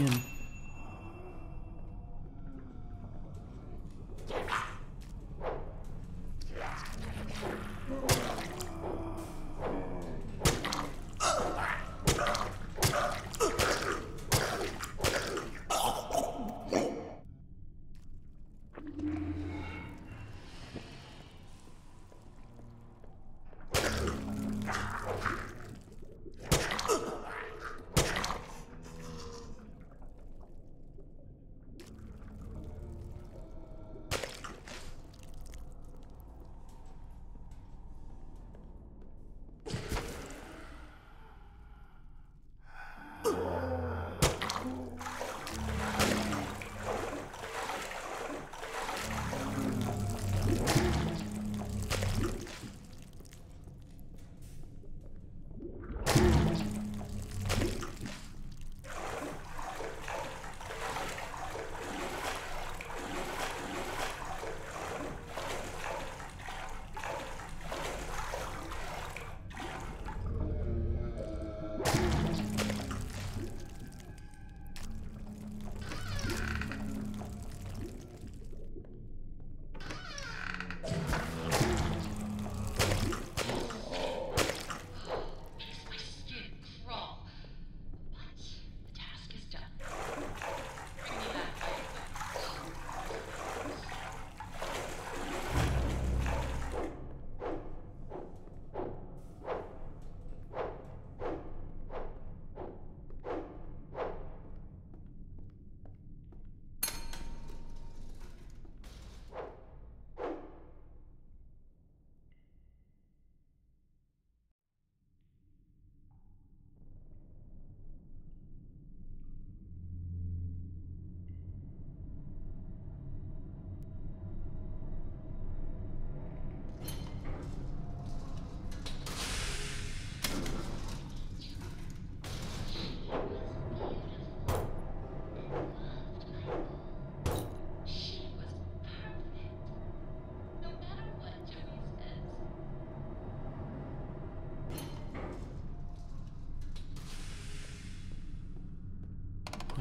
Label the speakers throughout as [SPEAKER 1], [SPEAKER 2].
[SPEAKER 1] in.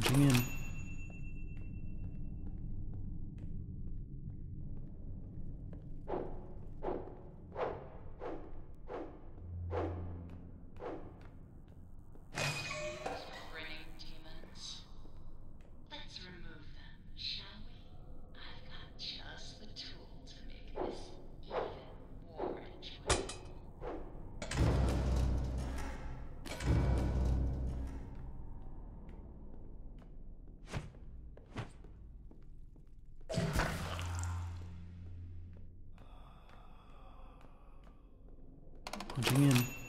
[SPEAKER 1] Punching in. Punching in.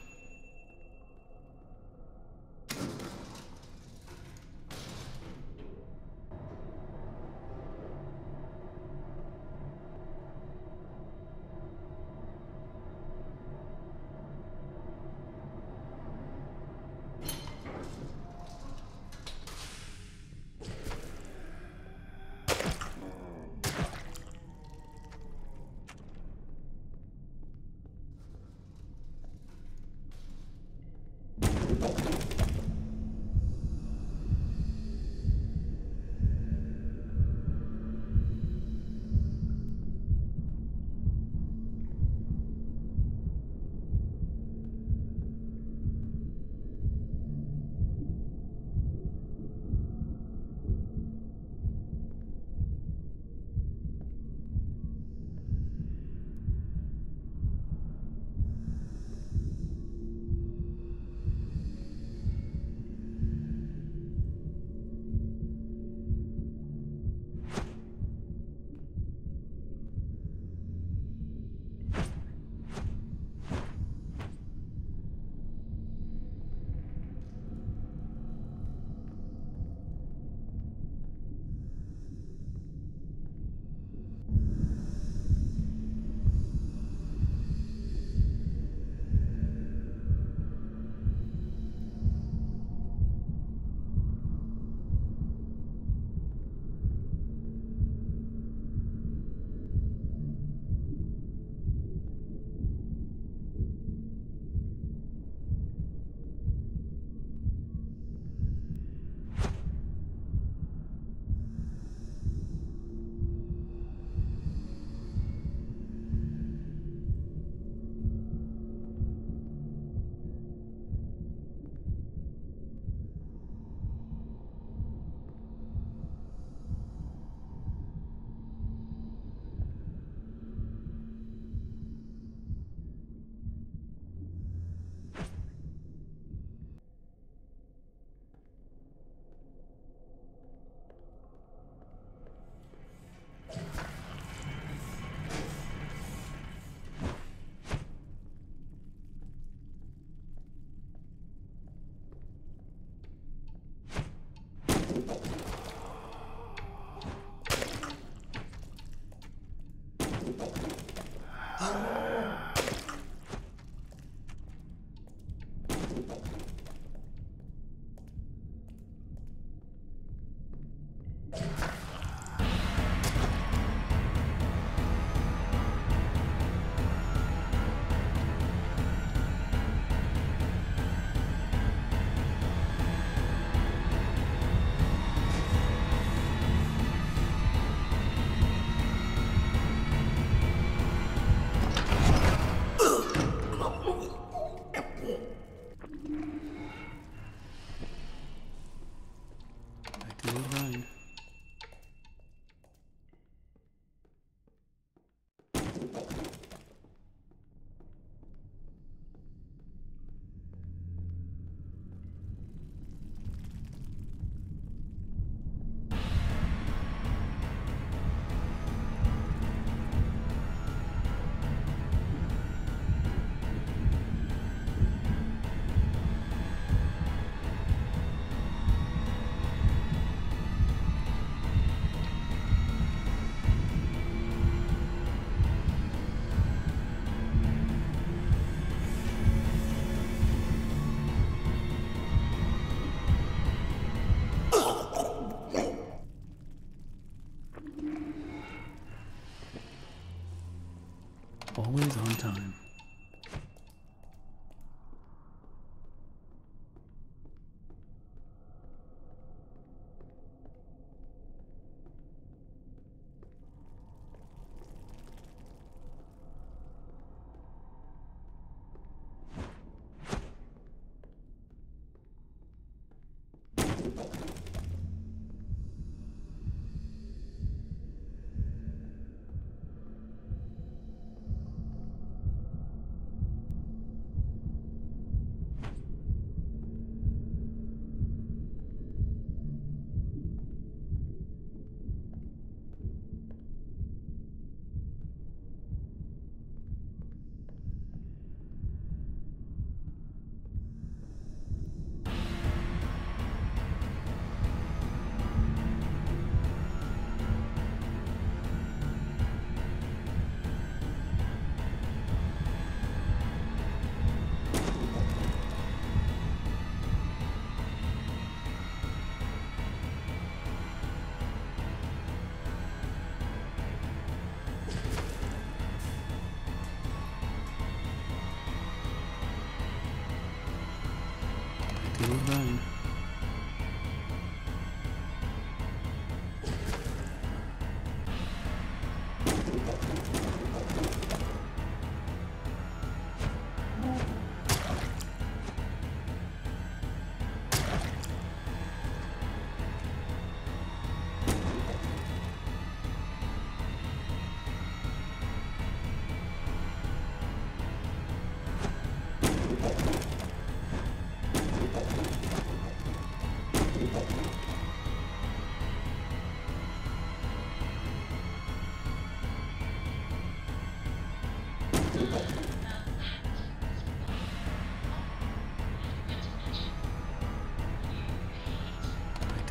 [SPEAKER 1] Back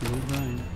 [SPEAKER 1] to